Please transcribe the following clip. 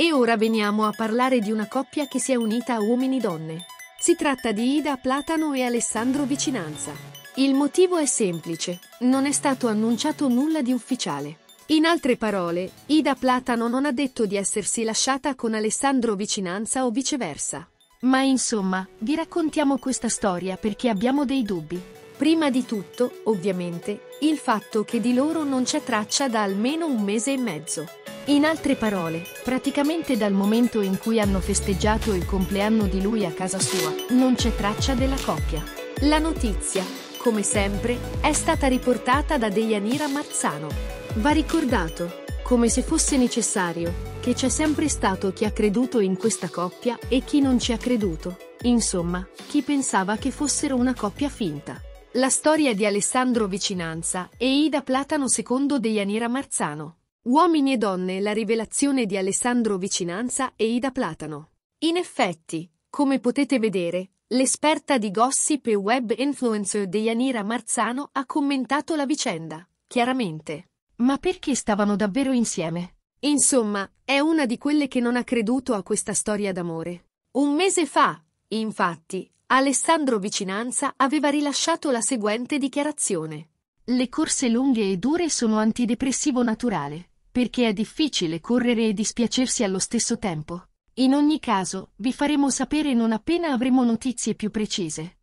E ora veniamo a parlare di una coppia che si è unita a uomini-donne. Si tratta di Ida Platano e Alessandro Vicinanza. Il motivo è semplice, non è stato annunciato nulla di ufficiale. In altre parole, Ida Platano non ha detto di essersi lasciata con Alessandro Vicinanza o viceversa. Ma insomma, vi raccontiamo questa storia perché abbiamo dei dubbi. Prima di tutto, ovviamente, il fatto che di loro non c'è traccia da almeno un mese e mezzo. In altre parole, praticamente dal momento in cui hanno festeggiato il compleanno di lui a casa sua, non c'è traccia della coppia. La notizia, come sempre, è stata riportata da Deianira Marzano. Va ricordato, come se fosse necessario, che c'è sempre stato chi ha creduto in questa coppia e chi non ci ha creduto. Insomma, chi pensava che fossero una coppia finta. La storia di Alessandro Vicinanza e Ida Platano secondo Deianira Marzano. Uomini e donne, la rivelazione di Alessandro Vicinanza e Ida Platano. In effetti, come potete vedere, l'esperta di gossip e web influencer Deianira Marzano ha commentato la vicenda, chiaramente. Ma perché stavano davvero insieme? Insomma, è una di quelle che non ha creduto a questa storia d'amore. Un mese fa, infatti, Alessandro Vicinanza aveva rilasciato la seguente dichiarazione. Le corse lunghe e dure sono antidepressivo naturale perché è difficile correre e dispiacersi allo stesso tempo. In ogni caso, vi faremo sapere non appena avremo notizie più precise.